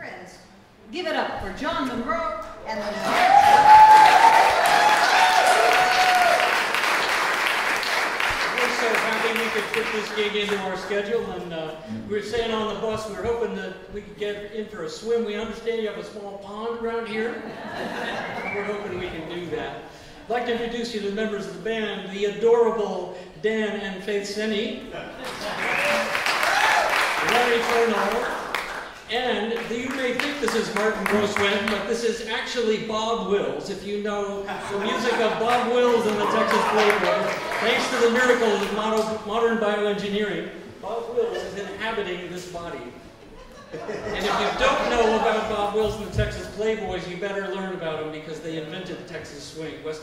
Friends, give it up for John Monroe and the We're so happy we could fit this gig into our schedule, and uh, we were saying on the bus, we were hoping that we could get in for a swim. We understand you have a small pond around here. We're hoping we can do that. I'd like to introduce you to the members of the band, the adorable Dan and Faith Senni, Larry Fernall, and you may think this is Martin Groswend, but this is actually Bob Wills. If you know the music of Bob Wills and the Texas Playboys, thanks to the miracles of modern bioengineering, Bob Wills is inhabiting this body. And if you don't know about Bob Wills and the Texas Playboys, you better learn about them because they invented the Texas swing. West,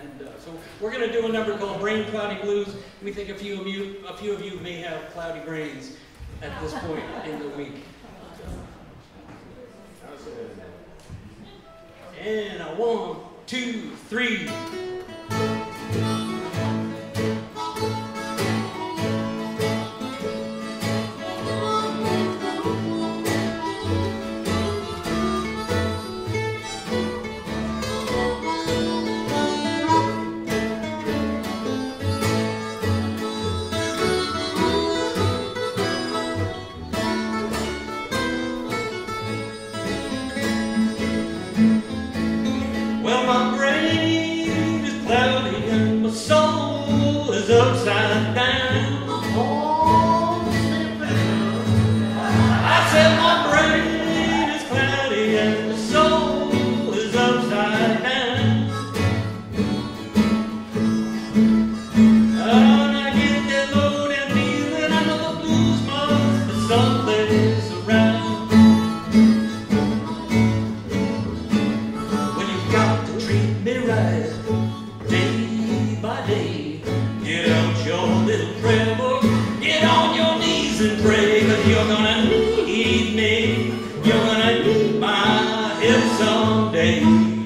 and uh, so we're going to do a number called Brain Cloudy Blues. We think a few of you, a few of you may have cloudy brains at this point in the week. And a one, two, three. day.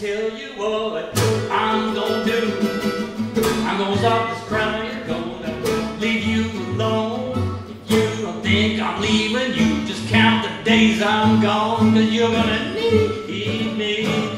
tell you what I'm gonna do. close off this crying, gonna leave you alone. If you don't think I'm leaving, you just count the days I'm gone, cause you're gonna need me,